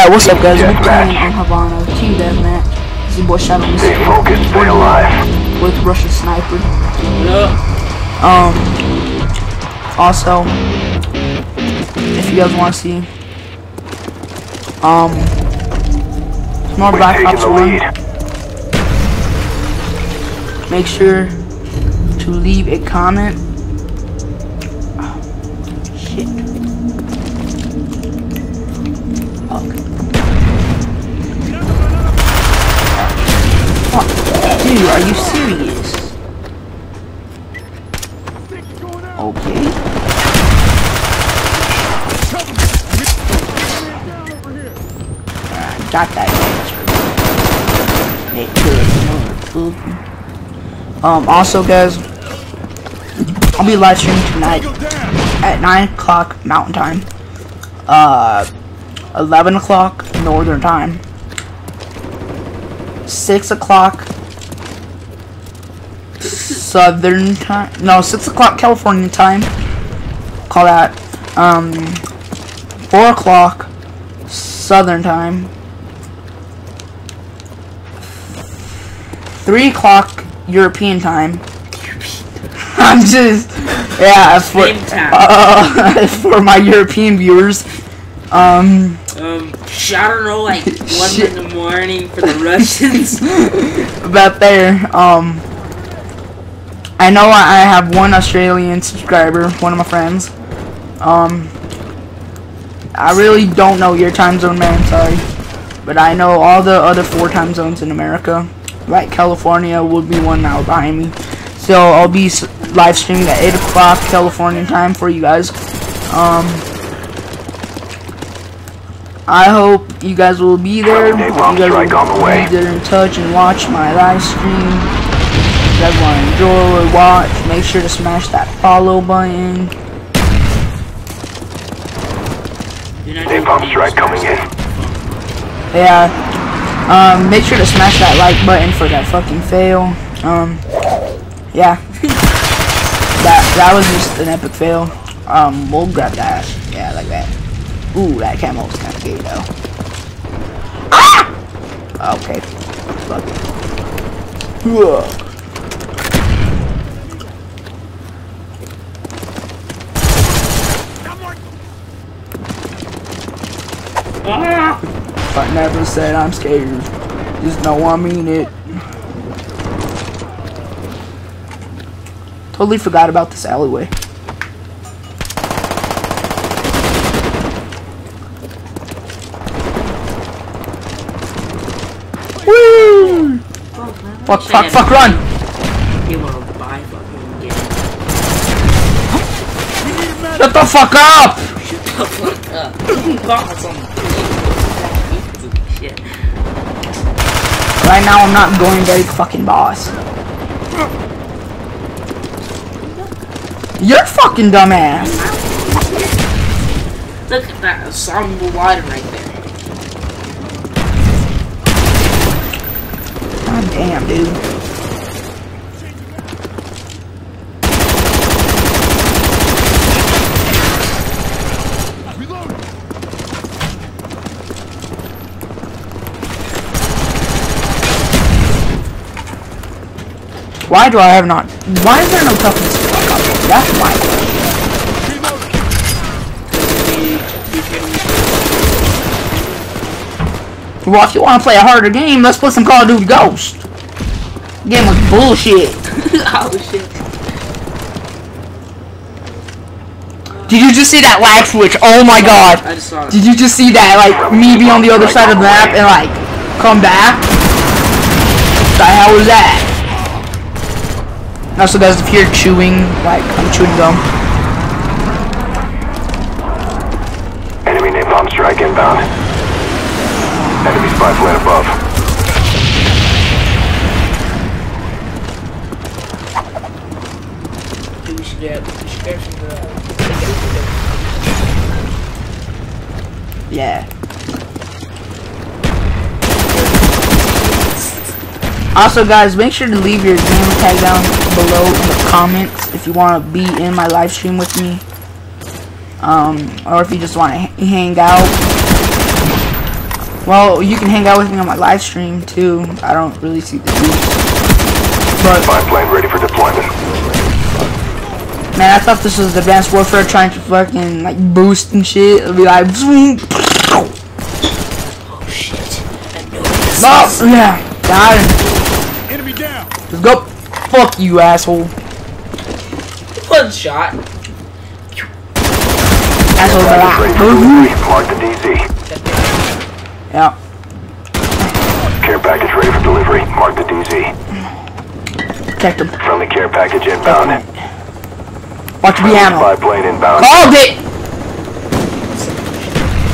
Alright, what's up guys? We're playing on Havana Team Deathmatch. This is your boy Shadow Stay focused, stay alive. with Russian Sniper. No. Um also if you guys wanna see um more We're Black Ops 1, make sure to leave a comment. Are you serious? Okay. Alright, got that good. Um, also, guys, I'll be live streaming tonight at 9 o'clock Mountain Time, uh, 11 o'clock Northern Time, 6 o'clock Southern Time, no, 6 o'clock California Time, call that, um, 4 o'clock Southern Time, 3 o'clock European Time. I'm just, yeah, for, time. uh, for my European viewers. Um, Um, I don't know, like one Shit. in the morning for the Russians. about there. Um, I know I have one Australian subscriber, one of my friends. Um, I really don't know your time zone, man. Sorry, but I know all the other four time zones in America. Like California would be one now behind me. So I'll be live streaming at 8 o'clock California time for you guys. Um, I hope you guys will be there. Hope you guys will be there in touch and watch my live stream. If you guys want to enjoy or watch, make sure to smash that follow button. You're not Day doing bomb any strike coming in. Yeah. Um, make sure to smash that like button for that fucking fail. Um, yeah. that that was just an epic fail. Um, we'll grab that. Yeah, like that. Ooh, that camo was kind of gay though. Ah! Okay. Fuck it. Ugh. I never said I'm scared. Just know I mean it. Totally forgot about this alleyway. Woo! Fuck, fuck, fuck, run! Shut the fuck up! Shut the fuck up. Right now I'm not going very fucking boss. You're fucking dumbass. Look at that ensemble water right there. God damn, dude. Why do I have not? Why is there no toughness? Fuck up. That's my question. Well, if you want to play a harder game, let's play some Call of Duty Ghost. Game was bullshit. oh shit. Did you just see that lag switch? Oh my god. I just saw it. Did you just see that? Like, me be on the other side of the map and, like, come back? The hell was that? Also, guys, if you're chewing, like, I'm chewing gum. Enemy napalm strike inbound. Enemy spy plane above. We should get, we should get some, uh, Yeah. Also, guys, make sure to leave your gamer tag down below in the comments if you want to be in my live stream with me. Um, or if you just want to hang out. Well, you can hang out with me on my live stream too. I don't really see the use. But Spy plane ready for deployment. man, I thought this was Advanced Warfare trying to fucking like boost and shit. It'll be like, zoom. Oh shit. I know this. oh yeah, got him. Enemy. Let's go. Fuck you, asshole. One shot. Asshole. Package ready for. Mark the DZ. Yeah. Care package ready for delivery. Mark the DZ. Protect him. Friendly care package inbound. Watch the Spy ammo. plane inbound. Called it!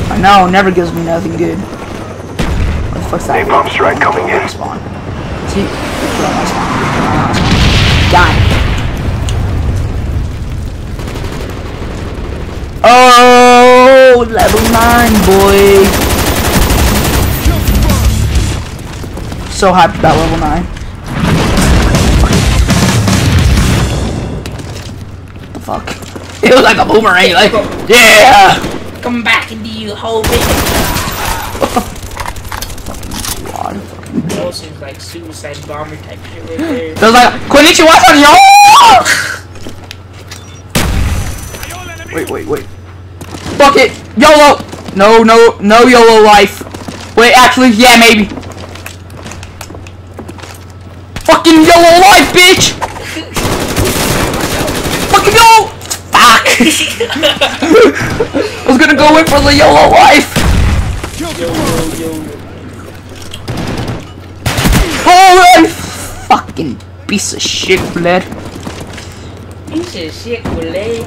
I know, never gives me nothing good. What the fuck's that? Napalm strike coming in. Spawn. See? Put on my spawn. Put on my spawn. Got it. Oh, level 9, boy. So hyped about level 9. The fuck? It was like a boomerang, like, yeah! Come back into you, whole bit. God. Like suicide bomber type shit right there. It was like, Konnichiwa, san yo! Wait, wait, wait. Fuck it! YOLO! No, no, no YOLO life. Wait, actually, yeah, maybe. Fucking YOLO life, bitch! Fucking YOLO! Fuck! I was gonna go in for the YOLO life! Holy fucking piece of shit, blood. Piece of shit, Kool-Aid.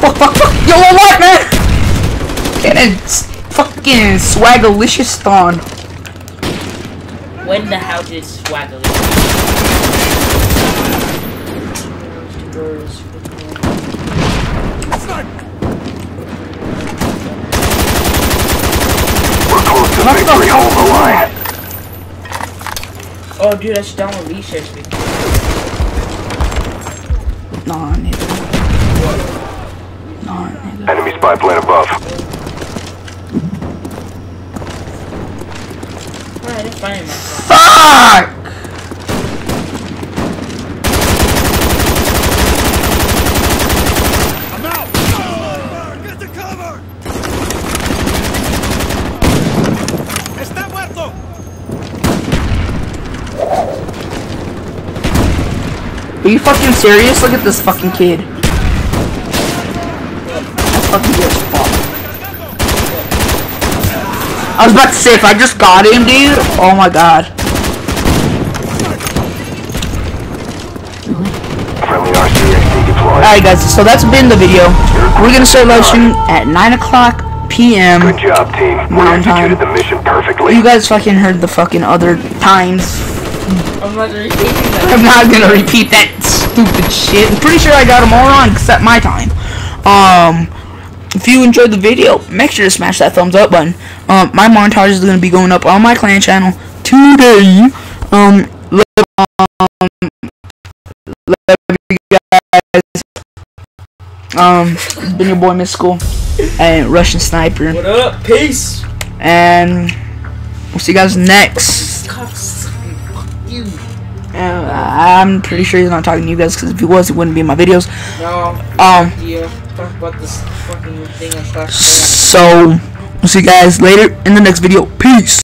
Fuck, fuck, fuck! YOLO life, man! Getting s- fucking swagalicious on. When the hell did Swagger We're close to victory. fuck? The line. Oh, dude, I should download research video. Nah, nigga. Nah, nigga. Enemy spy plane above. Alright, it's fine, man. Fuck! I'm out. Get the cover. Está muerto. Are you fucking serious? Look at this fucking kid. Fucking good as fuck. I was about to say, if I just got him, dude, oh my god. Friendly RCXD deployed. Alright guys, so that's been the video. We're gonna start live streaming at 9 o'clock p.m. Good job, team. We executed the mission perfectly. You guys fucking heard the fucking other times. I'm not repeating that. I'm not gonna repeat that stupid shit. I'm pretty sure I got them all wrong except my time. Um, if you enjoyed the video, make sure to smash that thumbs up button. Um, my montage is gonna be going up on my clan channel today. Um, love, um, love you guys. Um, it's been your boy Mystical and Russian Sniper, What up? Peace! and we'll see you guys next. You. Uh, I'm pretty sure he's not talking to you guys because if he was, he wouldn't be in my videos. No. Um, Yeah. Talk about this fucking thing of Clans. so we'll see you guys later in the next video. Peace.